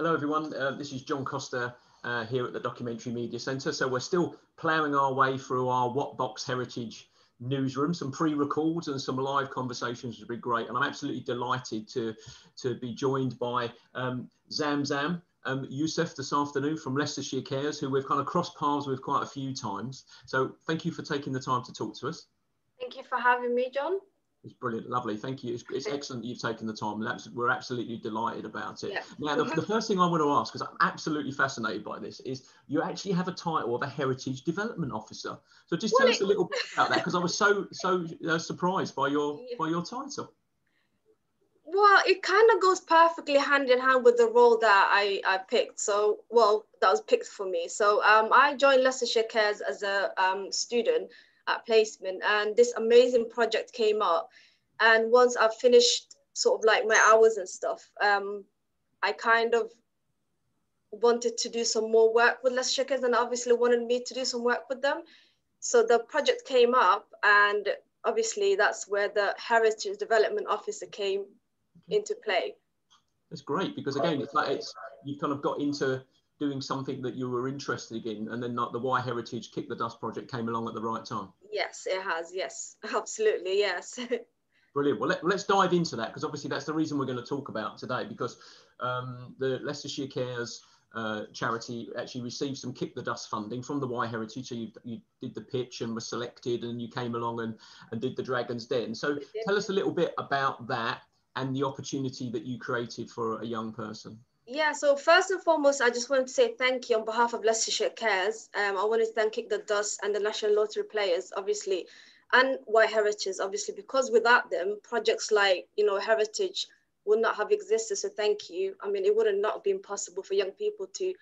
Hello, everyone. Uh, this is John Coster uh, here at the Documentary Media Centre. So we're still ploughing our way through our Whatbox Heritage newsroom, some pre-records and some live conversations would be great. And I'm absolutely delighted to, to be joined by um, Zam Zam um, Yusuf this afternoon from Leicestershire Cares, who we've kind of crossed paths with quite a few times. So thank you for taking the time to talk to us. Thank you for having me, John. It's brilliant, lovely. Thank you. It's, it's excellent you've taken the time. We're absolutely delighted about it. Yeah. Now, the, the, first thing I want to ask, because I'm absolutely fascinated by this, is you actually have a title of a Heritage Development Officer. So just tell us a little bit about that, because I was so so uh, surprised by your yeah. by your title. Well, it kind of goes perfectly hand in hand with the role that I, I picked. So, well, that was picked for me. So, um, I joined Leicestershire Cares as a um, student at placement and this amazing project came up. And once i finished sort of like my hours and stuff um, i kind of wanted to do some more work with Leicestershire Cares and obviously wanted me to do some work with them. So the project came up and obviously that's where the heritage development officer came into play. That's great because again it's like it's you've kind of got into doing something that you were interested in and then like the why heritage kick the dust project came along at the right time? Yes it has yes. Absolutely yes. Brilliant. Well let, us dive into that because obviously that's the reason we're going to talk about today because um, the leicestershire cares uh, charity actually received some kick the dust funding from the why heritage. So you, you did the pitch and were selected and you came along and, and did the dragons den. So tell us a little bit about that and the opportunity that you created for a young person yeah, so first and foremost, I just wanted to say thank you on behalf of Leicestershire Cares. Um, I want to thank Kick the Dust and the National Lottery players, obviously, and Why Heritage, obviously, because without them, projects like, you know, Heritage would not have existed. So thank you. I mean, it would have not been possible for young people to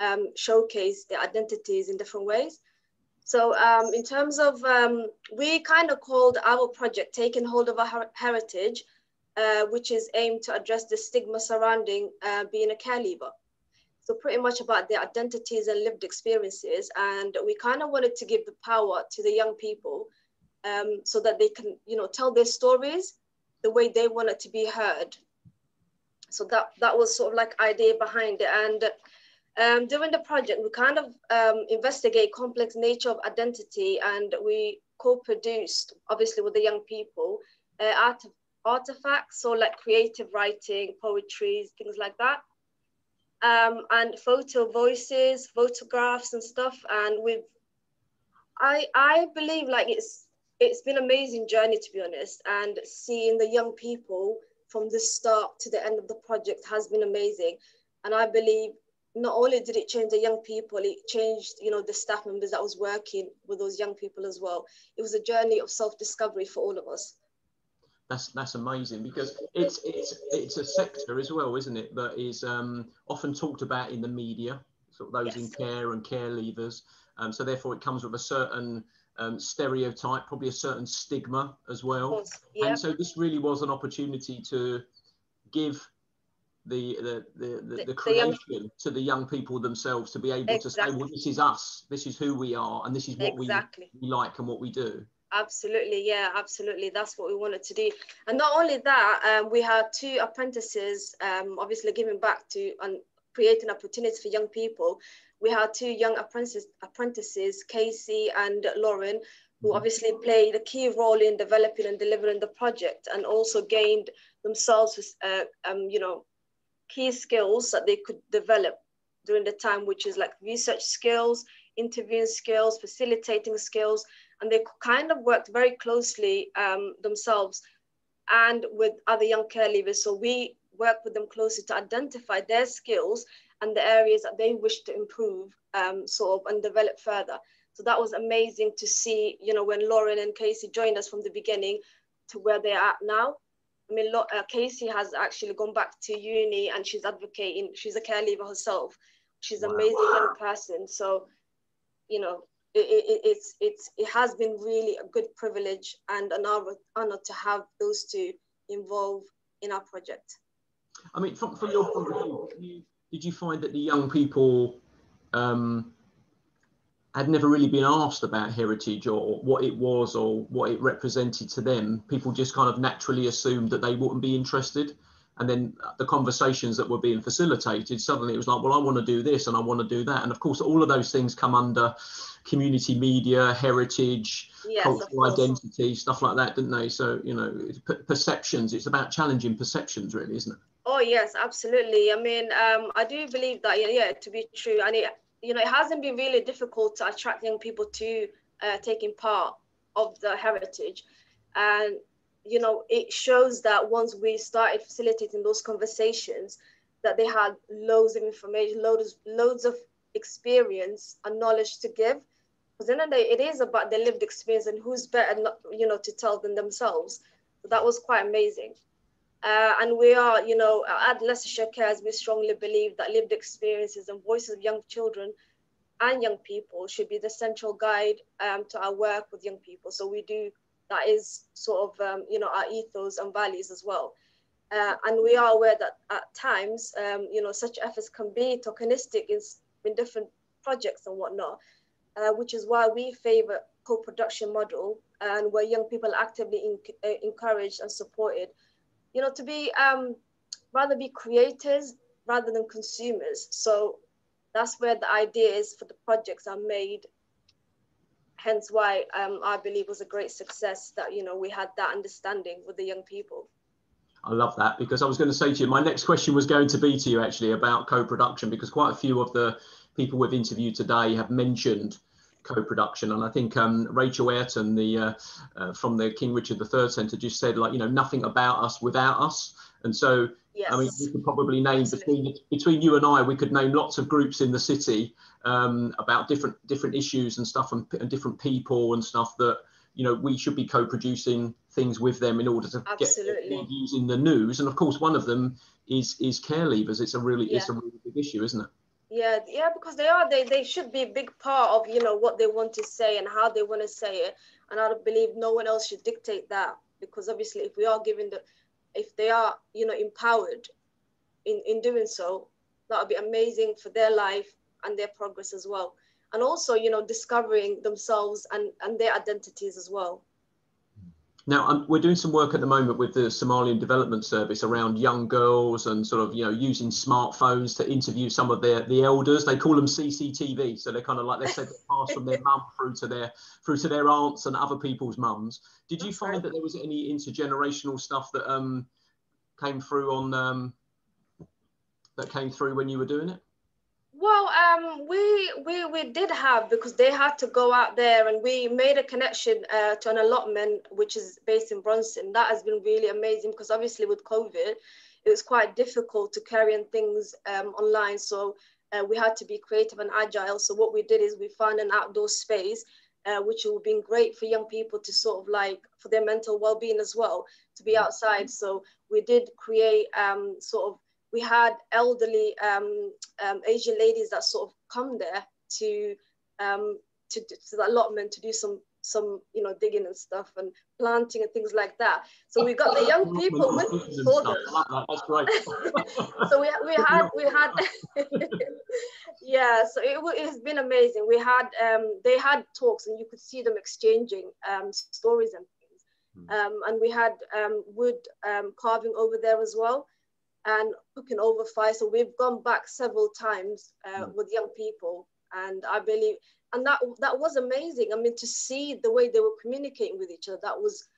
um, showcase their identities in different ways. So um, in terms of, um, we kind of called our project Taking Hold of Our Heritage, uh, which is aimed to address the stigma surrounding uh, being a care leaver. So pretty much about their identities and lived experiences. And we kind of wanted to give the power to the young people um, so that they can, you know, tell their stories the way they want it to be heard. So that, that was sort of like idea behind it. And um, during the project, we kind of um, investigate complex nature of identity and we co-produced, obviously with the young people, uh, art, artifacts, so like creative writing, poetry, things like that. Um, and photo voices, photographs and stuff. And we've, I, I believe like it's, it's been an amazing journey to be honest. And seeing the young people from the start to the end of the project has been amazing. And I believe not only did it change the young people, it changed, you know, the staff members that was working with those young people as well. It was a journey of self-discovery for all of us that's that's amazing because it's it's it's a sector as well, isn't it? That is um, often talked about in the media, sort of those yes. in care and care leavers. Um, so therefore, it comes with a certain um, stereotype, probably a certain stigma as well. Yes. Yep. And so this really was an opportunity to give the the the, the, the creation the young, to the young people themselves to be able exactly. to say, well, this is us, this is who we are, and this is what exactly. we, we like and what we do. Absolutely, yeah, absolutely. That's what we wanted to do. And not only that, um, we had two apprentices, um, obviously giving back to and creating opportunities for young people. We had two young apprentices, apprentices Casey and Lauren, who mm-hmm. obviously played a key role in developing and delivering the project, and also gained themselves, uh, um, you know, key skills that they could develop during the time, which is like research skills, interviewing skills, facilitating skills, and they kind of worked very closely um, themselves and with other young care leavers. So we work with them closely to identify their skills and the areas that they wish to improve um, sort of and develop further. So that was amazing to see, you know, when Lauren and Casey joined us from the beginning to where they're at now. I mean, uh, Casey has actually gone back to uni and she's advocating, she's a care leaver herself. She's an wow. amazing young person. So, you know, it, it, it's, it's, it has been really a good privilege and an honor, honor to have those two involved in our project. I mean, from, from your point of view, did you find that the young people um, had never really been asked about heritage or what it was or what it represented to them? People just kind of naturally assumed that they wouldn't be interested. and then the conversations that were being facilitated suddenly it was like well i want to do this and i want to do that and of course all of those things come under community media heritage yes, cultural identity stuff like that didn't they? So you know perceptions. It's about challenging perceptions really isn't it? Oh yes absolutely. I mean um, i do believe that yeah yeah, to be true. And it you know it hasn't been really difficult to attract young people to uh, taking part of the heritage. And you know, it shows that once we started facilitating those conversations, that they had loads of information, loads, loads of experience and knowledge to give. Because then it is about their lived experience and who's better, not, you know, to tell than themselves. So that was quite amazing. Uh, and we are, you know, at Leicestershire Cares, we strongly believe that lived experiences and voices of young children and young people should be the central guide um, to our work with young people. So we do that is sort of um, you know our ethos and values as well. Uh, and we are aware that at times, um, you know, such efforts can be tokenistic in, in different projects and whatnot, uh, which is why we favor co-production model and where young people are actively in, uh, encouraged and supported, you know, to be um, rather be creators rather than consumers. So that's where the ideas for the projects are made hence why um, I believe was a great success that you know we had that understanding with the young people. I love that because I was going to say to you, my next question was going to be to you actually about co-production because quite a few of the people we've interviewed today have mentioned co-production and I think um, Rachel Ayrton the uh, uh, from the King Richard III Centre just said like you know nothing about us without us and so Yes. I mean, we could probably name between between you and I, we could name lots of groups in the city um, about different different issues and stuff and, and, different people and stuff that you know we should be co-producing things with them in order to Absolutely. get in the news. And of course, one of them is is care leavers. It's a really yeah. it's a really big issue, isn't it? Yeah, yeah, because they are they they should be a big part of you know what they want to say and how they want to say it. And I believe no one else should dictate that because obviously, if we are giving the if they are, you know, empowered in, in doing so, that would be amazing for their life and their progress as well. And also, you know, discovering themselves and, and their identities as well. Now, um, we're doing some work at the moment with the Somalian Development Service around young girls and sort of, you know, using smartphones to interview some of their the elders. They call them CCTV, so they're kind of like they said the pass from their mum through to their through to their aunts and other people's mums. Did you find that there was any intergenerational stuff that um came through on um that came through when you were doing it? Well, um, we, we we did have because they had to go out there, and we made a connection uh, to an allotment which is based in Braunstone. That has been really amazing because obviously with COVID, it was quite difficult to carry on things um, online. So uh, we had to be creative and agile. So what we did is we found an outdoor space, uh, which would have been great for young people to sort of like for their mental well-being as well to be outside. So we did create um, sort of we had elderly um, um, Asian ladies that sort of come there to um, to, to the allotment to do some some you know digging and stuff and planting and things like that. So we got the young people with That's right. so we we had we had yeah. So it, it has been amazing. We had um, they had talks and you could see them exchanging um, stories and things. Hmm. Um, and we had um, wood um, carving over there as well and cooking over fire. So we've gone back several times uh, mm. with young people, and I believe, and that that was amazing. I mean, to see the way they were communicating with each other, that was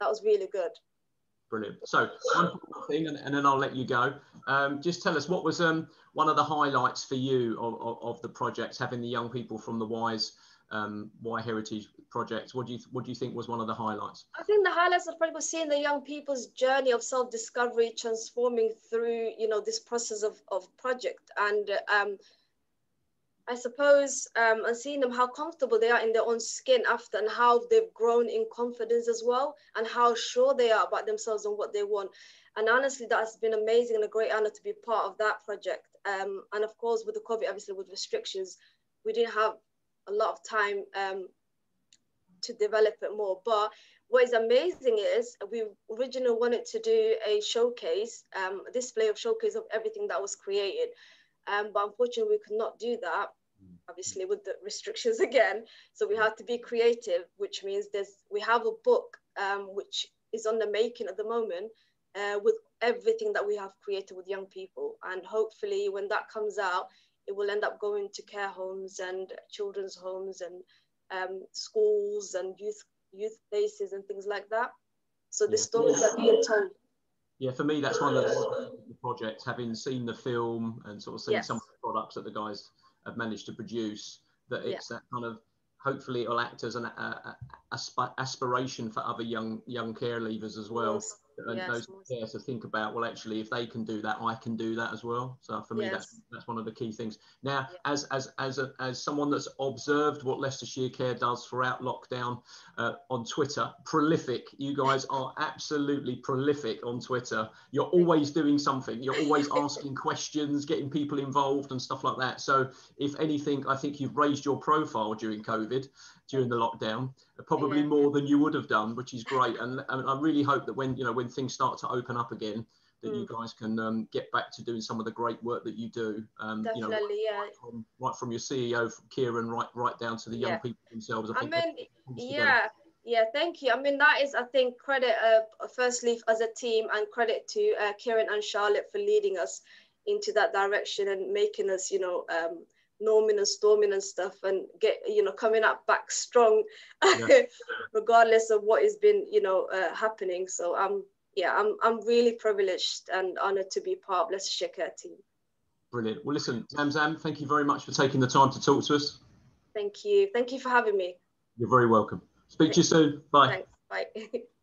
that was really good. Brilliant. So one thing, and, and, then I'll let you go. Um, just tell us what was um, one of the highlights for you of, of, of the projects, having the young people from the Wise um, Why Heritage projects. What do you what do you think was one of the highlights? I think the highlights of probably seeing the young people's journey of self discovery, transforming through you know this process of of project, and um, I suppose um, and seeing them how comfortable they are in their own skin after, and how they've grown in confidence as well, and how sure they are about themselves and what they want. And honestly, that's been amazing and a great honor to be part of that project. Um, and of course, with the COVID, obviously with restrictions, we didn't have a lot of time um, to develop it more. But what is amazing is we originally wanted to do a showcase, um, a display of showcase of everything that was created. Um, but unfortunately, we could not do that, obviously with the restrictions again. So we had to be creative, which means there's we have a book um, which is on the making at the moment uh, with everything that we have created with young people. And hopefully, when that comes out, it will end up going to care homes and children's homes and um, schools and youth youth places and things like that. So the yeah. stories are being told. Yeah, for me, that's one of the projects. Having seen the film and sort of seen yes. some of the products that the guys have managed to produce, that it's yeah. that kind of hopefully it'll act as an a, a, aspiration for other young young care leavers as well. Yes yes, those care to think about well actually if they can do that i can do that as well. So for me yes. that's that's one of the key things. Now yeah. as as as a, as someone that's observed what leicestershire care does throughout lockdown uh, on twitter prolific. You guys are absolutely prolific on twitter. You're always doing something. You're always asking questions getting people involved and stuff like that. So if anything i think you've raised your profile during covid during the lockdown, probably yeah. more than you would have done, which is great. And, and, I really hope that when you know when things start to open up again, that mm. you guys can um, get back to doing some of the great work that you do. Um, Definitely, you know, right, yeah. From, right from your CEO Kieran, right right down to the young yeah. people themselves. I, I mean, yeah. Yeah, thank you. I mean, that is, I think, credit uh, firstly as a team and credit to uh, Kieran and Charlotte for leading us into that direction and making us, you know, um, norming and storming and stuff and get you know coming up back strong yeah. regardless of what has been you know uh, happening. So i'm yeah i'm i'm really privileged and honored to be part of leicestershire care team. Brilliant. Well listen zamzam thank you very much for taking the time to talk to us. Thank you. Thank you for having me. You're very welcome. Speak Thanks. to you soon. Bye. Thanks. bye